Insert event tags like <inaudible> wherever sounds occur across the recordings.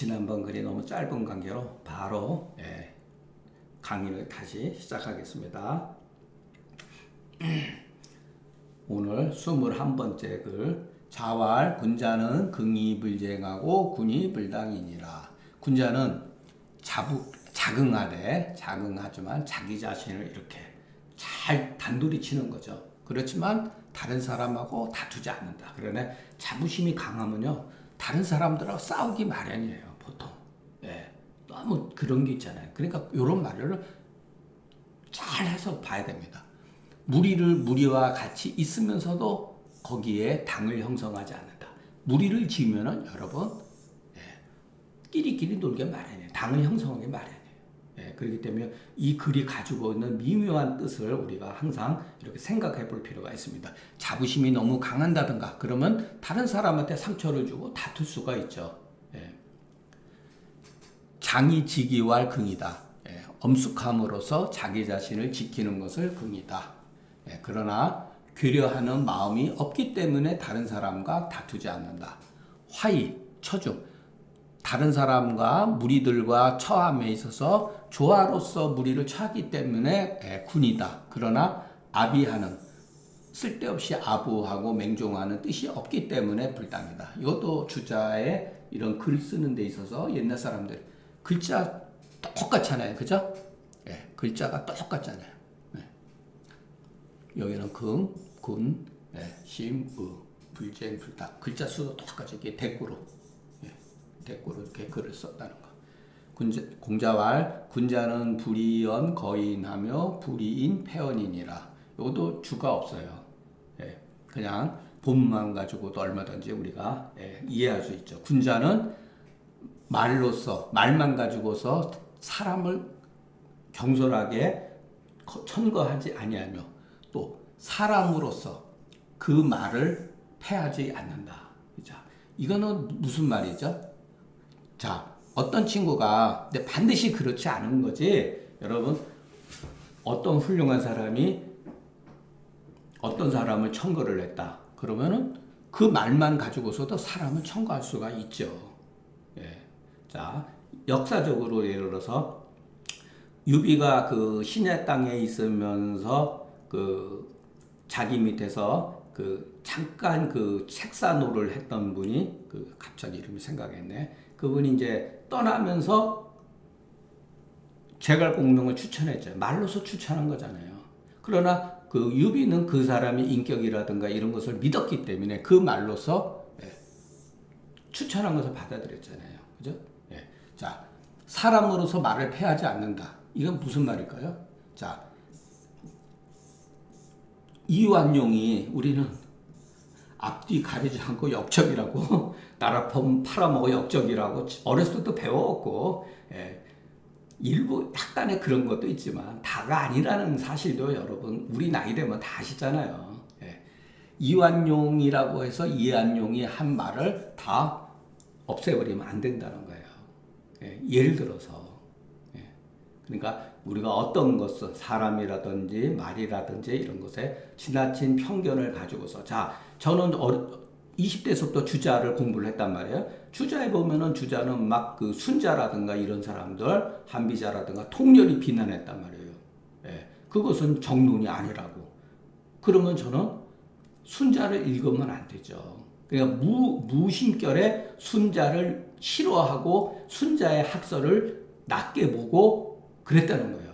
지난번 글이 너무 짧은 관계로 바로 예, 강의를 다시 시작하겠습니다. <clears throat> 오늘 21번째 글 자활 군자는 긍이 불쟁하고 군이 불당이니라. 군자는 자부, 자긍하되 자긍하지만 자기 자신을 이렇게 잘 단둘이 치는 거죠. 그렇지만 다른 사람하고 다투지 않는다. 그러네 자부심이 강하면요. 다른 사람들하고 싸우기 마련이에요. 너무 그런 게 있잖아요. 그러니까 이런 말을 잘 해서 봐야 됩니다. 무리를 무리와 같이 있으면서도 거기에 당을 형성하지 않는다. 무리를 지으면은 여러분 예, 끼리끼리 놀게 마련이에요. 당을 형성하게 마련이에요. 예, 그렇기 때문에 이 글이 가지고 있는 미묘한 뜻을 우리가 항상 이렇게 생각해 볼 필요가 있습니다. 자부심이 너무 강한다든가 그러면 다른 사람한테 상처를 주고 다툴 수가 있죠. 예. 장이 지기왈 긍이다. 예, 엄숙함으로써 자기 자신을 지키는 것을 긍이다. 예, 그러나 괴려하는 마음이 없기 때문에 다른 사람과 다투지 않는다. 화의, 처중, 다른 사람과 무리들과 처함에 있어서 조화로서 무리를 처하기 때문에 예, 군이다. 그러나 아비하는 쓸데없이 아부하고 맹종하는 뜻이 없기 때문에 불당이다. 이것도 주자의 이런 글 쓰는 데 있어서 옛날 사람들 글자 똑같잖아요. 그죠? 예, 글자가 똑같잖아요. 네. 여기는 금, 군, 예, 심, 의, 불쟁, 불당. 글자 수도 똑같이 이게 대꾸로. 예, 대꾸로 이렇게 글을 썼다는 거. 군자, 공자왈, 군자는 불이연 거인하며 불이인 폐언이니라. 이것도 주가 없어요. 예, 그냥 본만 가지고도 얼마든지 우리가 예, 이해할 수 있죠. 군자는 말로서 말만 가지고서 사람을 경솔하게 천거하지 아니하며 또 사람으로서 그 말을 패하지 않는다. 자, 이거는 무슨 말이죠? 자, 어떤 친구가 근데 반드시 그렇지 않은 거지. 여러분 어떤 훌륭한 사람이 어떤 사람을 청거를 했다. 그러면은 그 말만 가지고서도 사람을 청거할 수가 있죠. 예. 자, 역사적으로 예를 들어서 유비가 그 신의 땅에 있으면서 그 자기 밑에서 그 잠깐 그 책사노를 했던 분이 그 갑자기 이름이 생각했네. 그분이 이제 떠나면서 제갈 공명을 추천했죠. 말로서 추천한 거잖아요. 그러나 그 유비는 그 사람의 인격이라든가 이런 것을 믿었기 때문에 그 말로서 예, 추천한 것을 받아들였잖아요. 그죠? 예. 자, 사람으로서 말을 폐하지 않는다. 이건 무슨 말일까요? 자, 이완용이 우리는 앞뒤 가리지 않고 역적이라고 <laughs> 나라 팔아먹어 역적이라고 어렸을 때도 배웠고 예, 일부 약간의 그런 것도 있지만 다가 아니라는 사실도 여러분 우리 나이 되면 다 아시잖아요. 예, 이완용이라고 해서 이완용이 한 말을 다 없애버리면 안 된다는 거예요. 예, 예를 들어서 예, 그러니까 우리가 어떤 것을 사람이라든지 말이라든지 이런 것에 지나친 편견을 가지고서 자 저는 어, 20대에서부터 주자를 공부를 했단 말이에요. 주자에 보면은 주자는 막 그 순자라든가 이런 사람들 한비자라든가 통렬히 비난했단 말이에요. 예, 그것은 정론이 아니라고. 그러면 저는 순자를 읽으면 안 되죠. 그러니까 무, 무심결에 순자를 싫어하고 순자의 학설을 낮게 보고 그랬다는 거예요.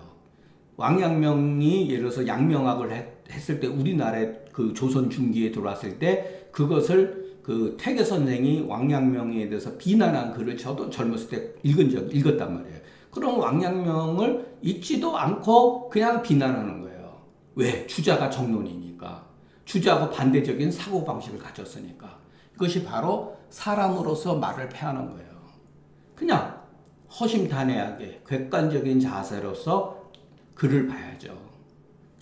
왕양명이 예를 들어서 양명학을 했, 했을 때 우리나라에 그 조선 중기에 들어왔을 때 그것을 그 태계 선생이 왕양명에 대해서 비난한 글을 저도 젊었을 때 읽은 적 읽었단 말이에요. 그럼 왕양명을 읽지도 않고 그냥 비난하는 거예요. 왜? 주자가 정론이니까. 주자하고 반대적인 사고 방식을 가졌으니까. 이것이 바로 사람으로서 말을 패하는 거예요. 그냥 허심탄회하게 객관적인 자세로서 글을 봐야죠.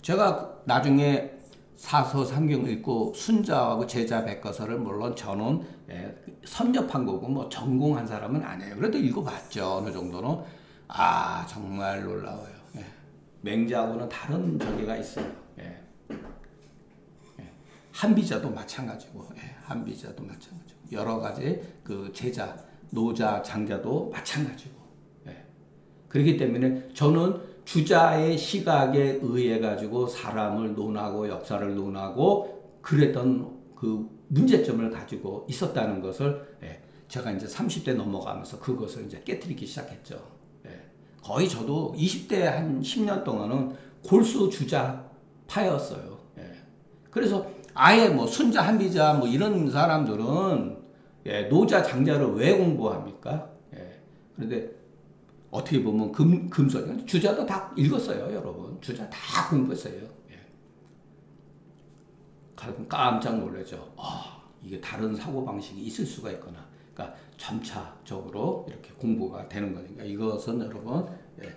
제가 나중에 사서 삼경 읽고 순자하고 제자 백과서를 물론 저는 예, 섭렵한 거고 뭐 전공한 사람은 아니에요. 그래도 읽어봤죠 어느 정도는 아 정말 놀라워요. 예. 맹자하고는 다른 저기가 있어요. 한비자도 마찬가지고 예. 한비자도 마찬가지고 여러 가지 그 제자 노자, 장자도 마찬가지고. 예. 그렇기 때문에 저는 주자의 시각에 의해 가지고 사람을 논하고 역사를 논하고 그랬던 그 문제점을 가지고 있었다는 것을 예. 제가 이제 30대 넘어가면서 그것을 이제 깨뜨리기 시작했죠. 예. 거의 저도 20대 한 10년 동안은 골수 주자 파였어요. 예. 그래서 아예 뭐 순자, 한비자 뭐 이런 사람들은 예, 노자, 장자를 왜 공부합니까? 예. 그런데 어떻게 보면 금, 금속, 주자도 다 읽었어요, 여러분. 주자 다 공부했어요. 예. 깜짝 놀라죠. 아, 이게 다른 사고 방식이 있을 수가 있구나. 그러니까 점차적으로 이렇게 공부가 되는 거니까 이것은 여러분, 예,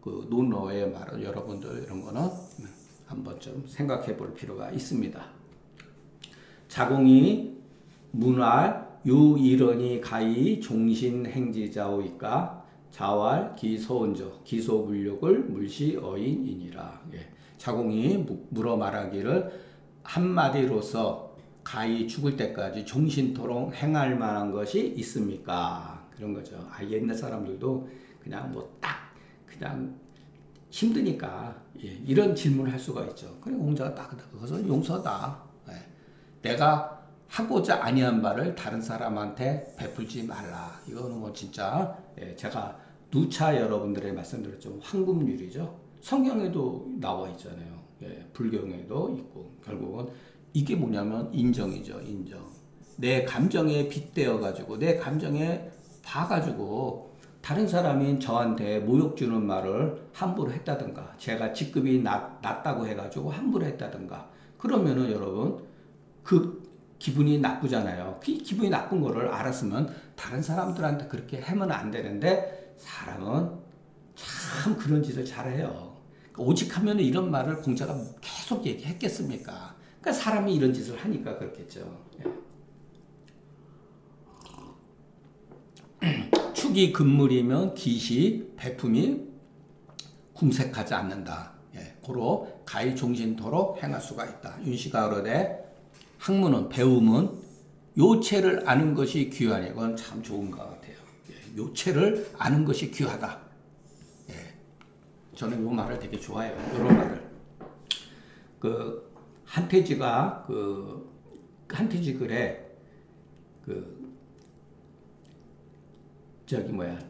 그 논어의 말은 여러분들 이런 거는 한번 좀 생각해 볼 필요가 있습니다. 자공이 문활 유일원이 가히 종신 행지자오이까 자활 기소원조 기소불력을 물시어인이니라 예. 자공이 물어 말하기를 한마디로서 가히 죽을 때까지 종신토록 행할 만한 것이 있습니까? 그런 거죠. 아, 옛날 사람들도 그냥 뭐 딱 그냥 힘드니까 예, 이런 질문을 할 수가 있죠. 그래 공자가 딱 그것은 용서다. 예. 내가 하고자 아니한 바를 다른 사람한테 베풀지 말라. 이거는 뭐 진짜 예, 제가 누차 여러분들의 말씀드렸죠. 황금률이죠. 성경에도 나와 있잖아요. 예, 불경에도 있고 결국은 이게 뭐냐면 인정이죠. 인정. 내 감정에 빗대어 가지고 내 감정에 봐 가지고 다른 사람이 저한테 모욕 주는 말을 함부로 했다든가 제가 직급이 낮, 낮다고 해가지고 함부로 했다든가 그러면은 여러분 그 기분이 나쁘잖아요. 그 기분이 나쁜 거를 알았으면 다른 사람들한테 그렇게 하면 안 되는데 사람은 참 그런 짓을 잘해요. 그러니까 오직 하면 이런 말을 공자가 계속 얘기했겠습니까? 그러니까 사람이 이런 짓을 하니까 그렇겠죠. 예. <clears throat> 축이 금물이면 기시 배품이 궁색하지 않는다. 예, 고로 가히 종신토록 행할 수가 있다. 그러되 학문은 배움은 요체를 아는 것이 귀하니 이건 참 좋은 것 같아요. 예, 요체를 아는 것이 귀하다. 예, 저는 이 말을 되게 좋아해요. 이런 말을 그 한태지가 그 한태지 글에 그 저기 뭐야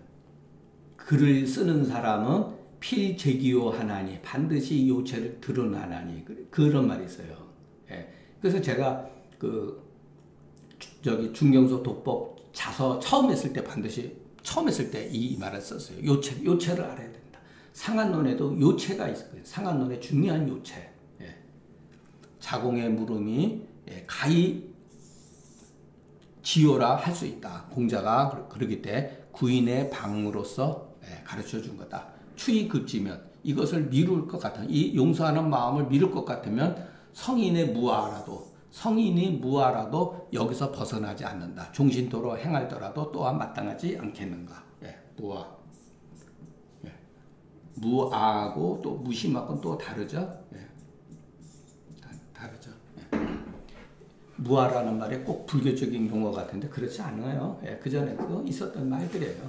글을 쓰는 사람은 필제기요 하나니 반드시 요체를 드러나나니 그런 말이 있어요. 예. 그래서 제가 그 저기 중경소 독법 자서 처음 했을 때 반드시 처음 했을 때 이 말을 썼어요. 요체 요체를 알아야 된다. 상한론에도 요체가 있어요. 상한론의 중요한 요체. 예. 자공의 물음이 예, 가히 지효라 할 수 있다. 공자가 그러기 때 구인의 방으로서 예, 가르쳐 준 거다. 추이 급지면 이것을 미룰 것 같은 이 용서하는 마음을 미룰 것 같으면 성인의 무아라도 성인이 무아라도 여기서 벗어나지 않는다. 종신토로 행할더라도 또한 마땅하지 않겠는가. 예, 무아. 예. 무아하고 또 무심하고는 또 다르죠. 예. 다, 르죠 예. 무아라는 말이 꼭 불교적인 용어 같은데 그렇지 않아요. 예, 그 전에도 있었던 말들이에요.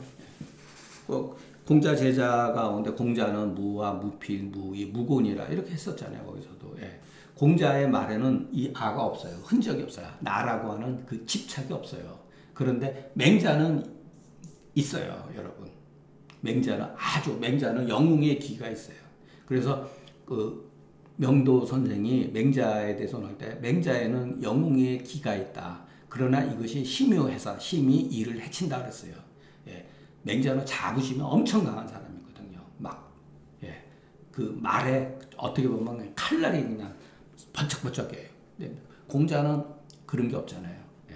꼭 예. 공자 제자 가운데 공자는 무아, 무필, 무이, 무곤이라 이렇게 했었잖아요. 거기서도. 예. 공자의 말에는 이 아가 없어요. 흔적이 없어요. 나라고 하는 그 집착이 없어요. 그런데 맹자는 있어요, 여러분. 맹자는 아주 맹자는 영웅의 기가 있어요. 그래서 그 명도 선생이 맹자에 대해서 할때 맹자에는 영웅의 기가 있다. 그러나 이것이 심요해서 심히 이를 해친다 그랬어요. 예. 맹자는 자부심이 엄청 강한 사람이거든요. 막, 예. 그 말에 어떻게 보면 칼날이 그냥 번쩍번쩍해요. 공자는 그런 게 없잖아요. 예.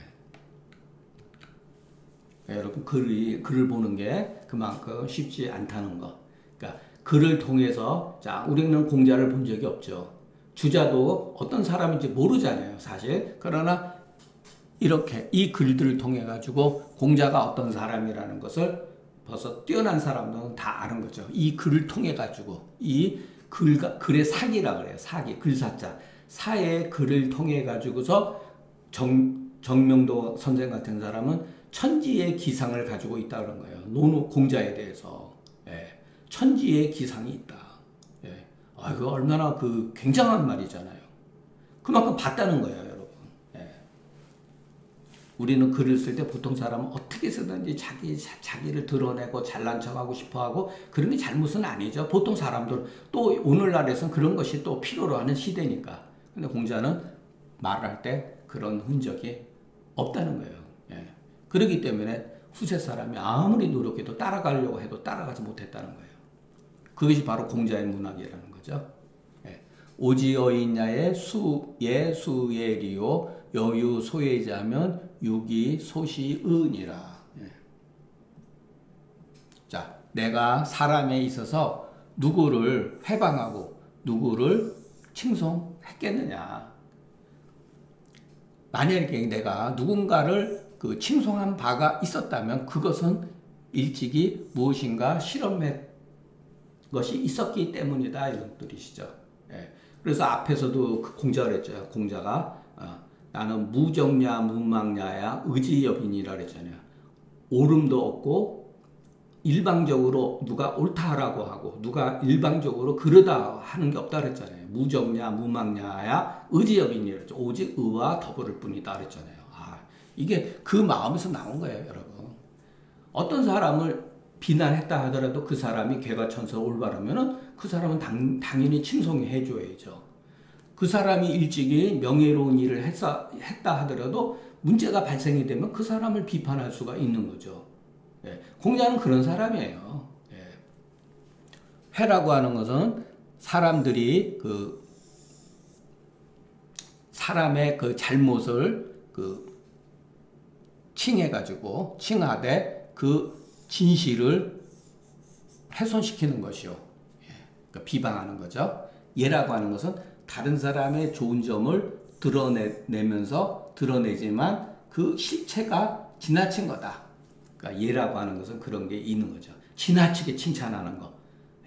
그러니까 여러분 글이 글을 보는 게 그만큼 쉽지 않다는 거. 그러니까 글을 통해서 자 우리는 공자를 본 적이 없죠. 주자도 어떤 사람인지 모르잖아요, 사실. 그러나 이렇게 이 글들을 통해 가지고 공자가 어떤 사람이라는 것을 벌써 뛰어난 사람들은 다 아는 거죠. 이 글을 통해 가지고 이 글, 글의 사기라 그래요. 사기, 글사자. 사의 글을 통해 가지고서 정, 정명도 선생 같은 사람은 천지의 기상을 가지고 있다 그런 거예요. 노노 공자에 대해서 예. 천지의 기상이 있다. 예. 아, 그 얼마나 그 굉장한 말이잖아요. 그만큼 봤다는 거예요, 여러분. 예. 우리는 글을 쓸 때 보통 사람은 어떻게 쓰든지 자기 자기를 드러내고 잘난 척하고 싶어하고 그런 게 잘못은 아니죠. 보통 사람들 또 오늘날에선 그런 것이 또 필요로 하는 시대니까. 근데 공자는 말할 때 그런 흔적이 없다는 거예요. 예. 그렇기 때문에 후세 사람이 아무리 노력해도 따라가려고 해도 따라가지 못했다는 거예요. 그것이 바로 공자의 문학이라는 거죠. 예. 오지어이냐의 수예 수예리요 여유 소예자면 유기 소시은이라. 예. 자, 내가 사람에 있어서 누구를 해방하고 누구를 칭송 했겠느냐. 만약에 내가 누군가를 그 칭송한 바가 있었다면 그것은 일찍이 무엇인가 실험의 것이 있었기 때문이다 이런 뜻이죠. 예. 그래서 앞에서도 그 공자를 했죠. 공자가 어, 나는 무정냐 무망냐야 의지여빈이라 그랬잖아요. 옳음도 없고 일방적으로 누가 옳다라고 하고 누가 일방적으로 그러다 하는 게 없다 그랬잖아요. 무정냐 무망냐야 의지여빈이라 그랬죠. 오직 의와 더불을 뿐이다 그랬잖아요. 이게 그 마음에서 나온 거예요, 여러분. 어떤 사람을 비난했다 하더라도 그 사람이 개가천서 올바르면은 그 사람은 당, 당연히 칭송해 줘야죠. 그 사람이 일찍이 명예로운 일을 했다 하더라도 문제가 발생이 되면 그 사람을 비판할 수가 있는 거죠. 예, 공자는 그런 사람이에요. 예. 회라고 하는 것은 사람들이 그 사람의 그 잘못을 그 칭해가지고 칭하되 그 진실을 훼손시키는 것이요. 예, 그러니까 비방하는 거죠. 예라고 하는 것은 다른 사람의 좋은 점을 드러내면서 드러내지만 그 실체가 지나친 거다. 그러니까 예라고 하는 것은 그런 게 있는 거죠. 지나치게 칭찬하는 거.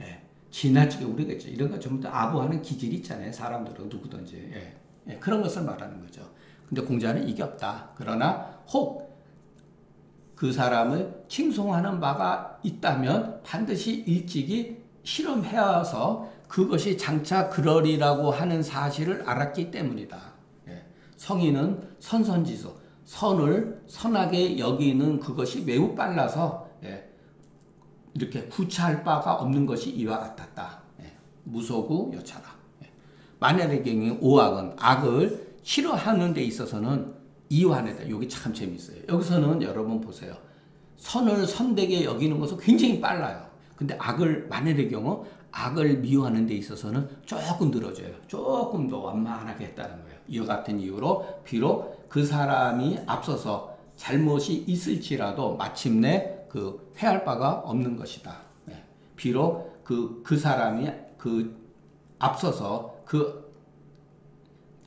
예, 지나치게 우리가 있죠. 이런 거 전부 다 아부하는 기질이 있잖아요. 사람들은 누구든지. 예, 예, 그런 것을 말하는 거죠. 근데 공자는 이게 없다. 그러나 혹 그 사람을 칭송하는 바가 있다면 반드시 일찍이 실험해서 그것이 장차 그러리라고 하는 사실을 알았기 때문이다. 예. 성인은 선선지수, 선을 선하게 여기는 그것이 매우 빨라서 예. 이렇게 구차할 바가 없는 것이 이와 같았다. 예. 무소구 여차라. 만약의 경우 오악은 악을 싫어하는 데 있어서는 이완해다. 여기 참 재밌어요. 여기서는 여러분 보세요. 선을 선되게 여기는 것은 굉장히 빨라요. 근데 악을 만일의 경우 악을 미워하는 데 있어서는 조금 늘어져요. 조금 더 완만하게 했다는 거예요. 이와 같은 이유로 비록 그 사람이 앞서서 잘못이 있을지라도 마침내 그 회할 바가 없는 것이다. 네. 비록 그, 그 사람이 그 앞서서 그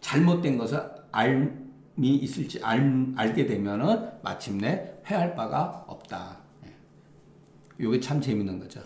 잘못된 것을 알, 이 있을지 알, 알게 되면은 마침내 회할 바가 없다. 예. 이게 참 재밌는 거죠.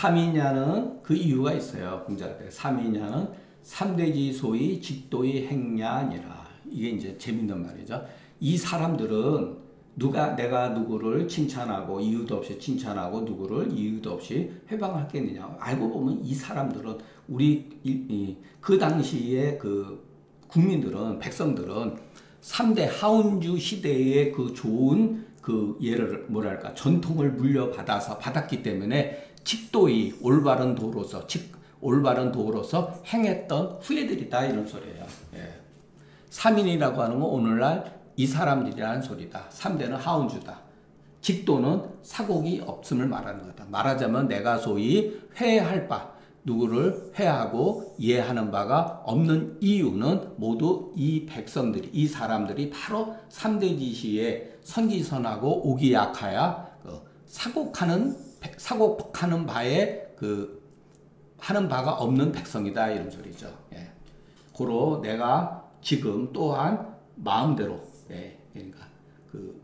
예. 3이냐는 그 이유가 있어요. 공자때 3이냐는 3대지 소위 직도의 행냐니라. 이게 이제 재밌는 말이죠. 이 사람들은 누가 내가 누구를 칭찬하고 이유도 없이 칭찬하고 누구를 이유도 없이 해방하겠느냐 알고 보면 이 사람들은 우리 이, 이, 그 당시에 그 국민들은 백성들은 3대 하운주 시대의 그 좋은 그 예를 뭐랄까 전통을 물려받아서 받았기 때문에 직도이 올바른 도로서 직 올바른 도로서 행했던 후예들이다 이런 소리예요. 예. 3인이라고 하는 건 오늘날 이 사람들이라는 소리다. 3대는 하운주다. 직도는 사곡이 없음을 말하는 거다. 말하자면 내가 소위 회할 바, 누구를 회하고 이해하는 바가 없는 이유는 모두 이 백성들이, 이 사람들이 바로 3대 지시에 선지선하고 오기 약하야 그 사곡하는, 사곡하는 바에 그 하는 바가 없는 백성이다. 이런 소리죠. 예. 고로 내가 지금 또한 마음대로 예, 그러니까 그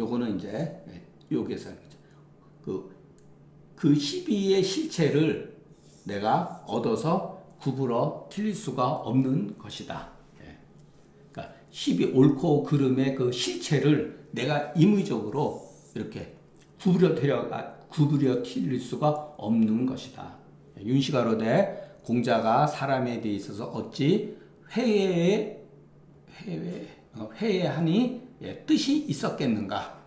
요거는 이제 예, 여기에서 그, 그 시비의 실체를 내가 얻어서 구부러 틀릴 수가 없는 것이다. 예. 12 옳고 그름의 그 실체를 내가 임의적으로 이렇게 구부려 드려 구부려 틀릴 수가 없는 것이다. 윤시가로되 공자가 사람에 대해 있어서 어찌 회에 회에 어, 회의하니 예, 뜻이 있었겠는가?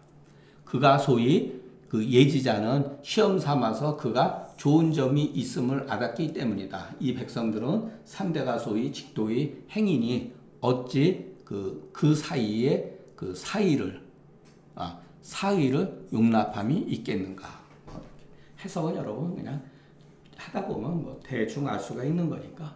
그가 소위 그 예지자는 시험 삼아서 그가 좋은 점이 있음을 알았기 때문이다. 이 백성들은 삼대가 소위 직도의 행인이 어찌 그, 그 사이에 그 사이를, 아, 사이를 용납함이 있겠는가. 해석은 여러분 그냥 하다 보면 뭐 대충 알 수가 있는 거니까.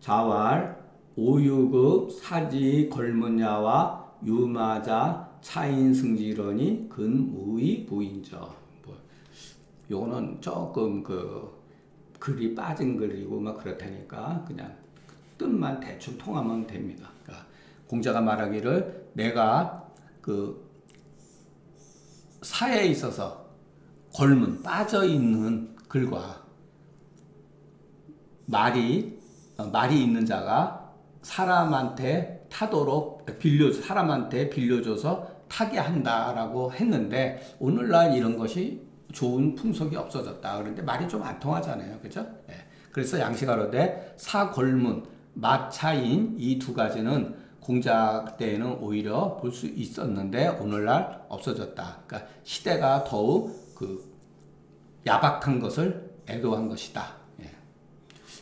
자왈, 오유급, 사지, 걸문야와 유마자, 차인 승지론이 근무의 부인저. 뭐, 요거는 조금 그 글이 빠진 글이고 막 그렇다니까 그냥 뜻만 대충 통하면 됩니다. 그러니까 공자가 말하기를 내가 그 사에 있어서 걸문 빠져 있는 글과 말이 어, 말이 있는 자가 사람한테 타도록 빌려 사람한테 빌려줘서 타게 한다라고 했는데 오늘날 이런 것이 좋은 풍속이 없어졌다. 그런데 말이 좀 안 통하잖아요. 그죠? 예. 그래서 양식하로되 사골문, 마차인 이 두 가지는 공작 때에는 오히려 볼 수 있었는데 오늘날 없어졌다. 그러니까 시대가 더욱 그 야박한 것을 애도한 것이다. 예.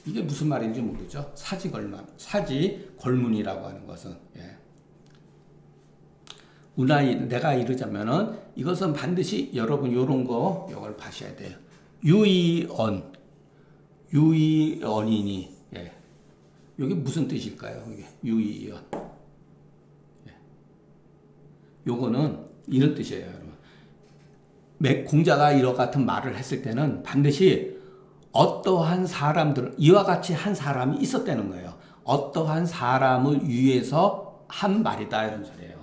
이게 무슨 말인지 모르죠. 사지걸만, 사지걸문이라고 하는 것은 예. 운하이 내가 이르자면은 이것은 반드시 여러분 요런 거 요걸 봐셔야 돼요. 유이언 유이언이니 예. 이게 무슨 뜻일까요? 예. 요거는 이런 뜻이에요, 여러분. 공자가 이와 같은 말을 했을 때는 반드시 어떠한 사람들 이와 같이 한 사람이 있었다는 거예요. 어떠한 사람을 위해서 한 말이다 이런 소리예요.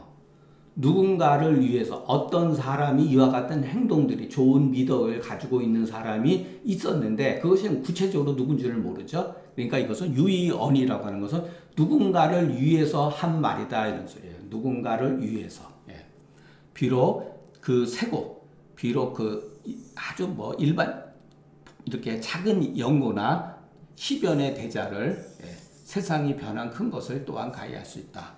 누군가를 위해서 어떤 사람이 이와 같은 행동들이 좋은 미덕을 가지고 있는 사람이 있었는데 그것이 구체적으로 누군지를 모르죠. 그러니까 이것은 유의언이라고 하는 것은 누군가를 위해서 한 말이다 이런 소리예요. 누군가를 위해서. 예. 비록 그 세고, 비록 그 아주 뭐 일반 이렇게 작은 연고나 시변의 대자를 예. 세상이 변한 큰 것을 또한 가해할 수 있다.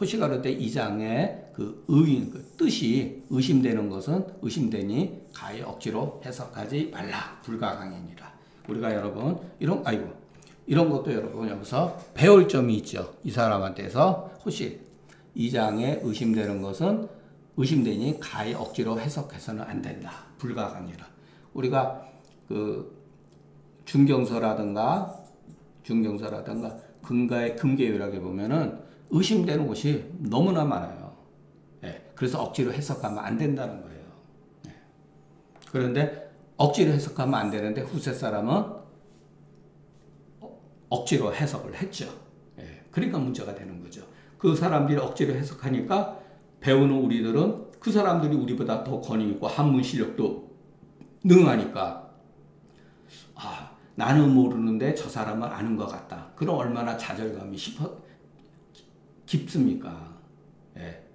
호시가로때 2장의 그 의인, 그 뜻이 의심되는 것은 의심되니 가히 억지로 해석하지 말라. 불가강이니라. 우리가 여러분, 이런, 아이고, 이런 것도 여러분 여기서 배울 점이 있죠. 이 사람한테서 호시, 2장에 의심되는 것은 의심되니 가히 억지로 해석해서는 안 된다. 불가강이라. 우리가 그 중경서라든가 중경서라든가 금가의 금계율하게 보면은 의심되는 곳이 너무나 많아요. 예, 그래서 억지로 해석하면 안 된다는 거예요. 예. 그런데 억지로 해석하면 안 되는데 후세 사람은 억지로 해석을 했죠. 예, 그러니까 문제가 되는 거죠. 그 사람들이 억지로 해석하니까 배우는 우리들은 그 사람들이 우리보다 더 권위 있고 한문 실력도 능하니까 아 나는 모르는데 저 사람은 아는 것 같다. 그럼 얼마나 좌절감이 싶어 깊습니까? 예.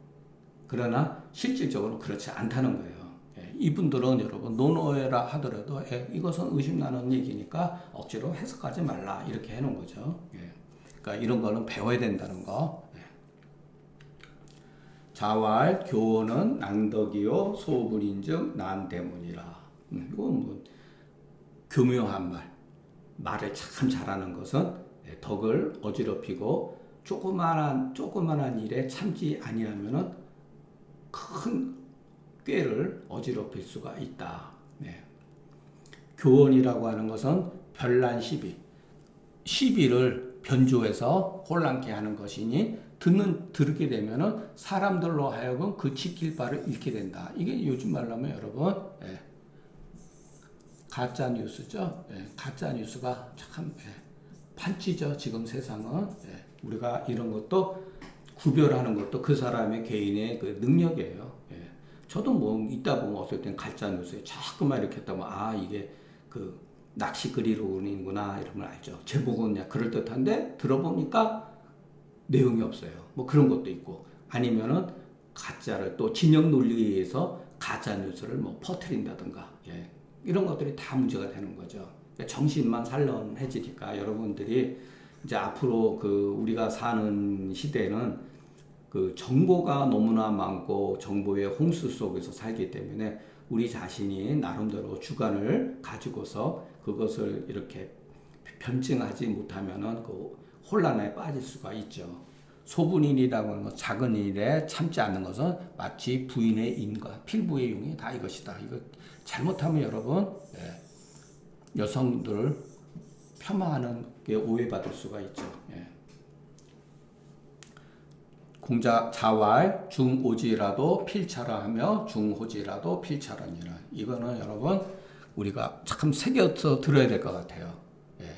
그러나 실질적으로 그렇지 않다는 거예요. 예. 이분들은 여러분 논어해라 하더라도 예. 이것은 의심나는 얘기니까 억지로 해석하지 말라 이렇게 해놓은 거죠. 예. 그러니까 이런 거는 배워야 된다는 거. 예. 자왈 교훈은 낭덕이요 소분인즉 난대문이라. 음, 이건 뭐 교묘한 말. 말을 참 잘하는 것은 예, 덕을 어지럽히고 조그마한 조그마한 일에 참지 아니하면은 큰 꾀를 어지럽힐 수가 있다. 네. 교원이라고 하는 것은 별난 시비, 시비를 변조해서 혼란케 하는 것이니 듣는 들게 되면은 사람들로 하여금 그 지킬 바를 잃게 된다. 이게 요즘 말로 하면 여러분 예. 가짜 뉴스죠. 예. 가짜 뉴스가 참 예. 판치죠. 지금 세상은. 예. 우리가 이런 것도 구별하는 것도 그 사람의 개인의 그 능력이에요. 예. 저도 뭐 있다 보면 어떨 땐 가짜 뉴스에 자꾸만 이렇게 했다면 아 이게 그 낚시 그리로는구나 이런 걸 알죠. 제목은 그럴 듯한데 들어보니까 내용이 없어요. 뭐 그런 것도 있고 아니면은 가짜를 또 진영 논리에 의해서 가짜 뉴스를 뭐 퍼뜨린다든가 예. 이런 것들이 다 문제가 되는 거죠. 그러니까 정신만 살런해지니까 여러분들이 이제 앞으로 그 우리가 사는 시대는 그 정보가 너무나 많고 정보의 홍수 속에서 살기 때문에 우리 자신이 나름대로 주관을 가지고서 그것을 이렇게 변증하지 못하면은 그 혼란에 빠질 수가 있죠. 소분인이라고 하는 것, 작은 일에 참지 않는 것은 마치 부인의 인과 필부의 용이 다 이것이다. 이거 잘못하면 여러분 예, 여성들을 폄하하는 게 오해받을 수가 있죠. 예. 공자 자왈 중오지라도 필차라 하며 중호지라도 필차라니라. 이거는 여러분 우리가 참 새겨서 들어야 될 것 같아요. 예.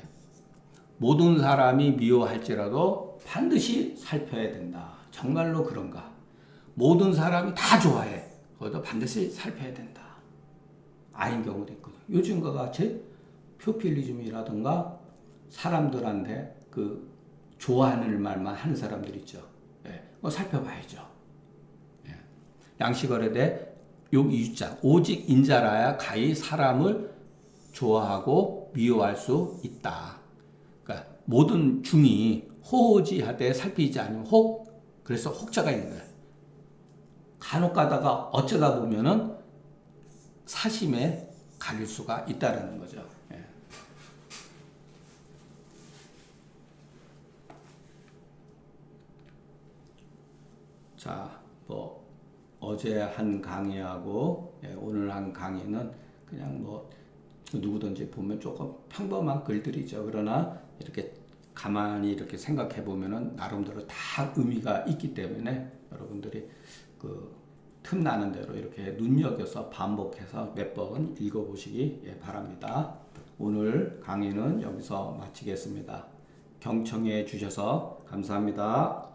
모든 사람이 미워할지라도 반드시 살펴야 된다. 정말로 그런가? 모든 사람이 다 좋아해. 그것도 반드시 살펴야 된다. 아닌 경우도 있거든. 요즘과 같이 표필리즘이라든가 사람들한테 그 좋아하는 말만 하는 사람들 있죠. 예, 뭐 살펴봐야죠. 예. 양식어뢰대 여기 유자 오직 인자라야 가히 사람을 좋아하고 미워할 수 있다. 그러니까 모든 중이 호지하되 살피지 않으면 혹 그래서 혹자가 있는 거예요. 간혹 가다가 어쩌다 보면은 사심에 갈릴 수가 있다라는 거죠. 예. 자, 뭐 어제 한 강의하고 예, 오늘 한 강의는 그냥 뭐 누구든지 보면 조금 평범한 글들이죠. 그러나 이렇게 가만히 이렇게 생각해 보면은 나름대로 다 의미가 있기 때문에 여러분들이 그 틈나는 대로 이렇게 눈여겨서 반복해서 몇 번 읽어보시기 예, 바랍니다. 오늘 강의는 여기서 마치겠습니다. 경청해 주셔서 감사합니다.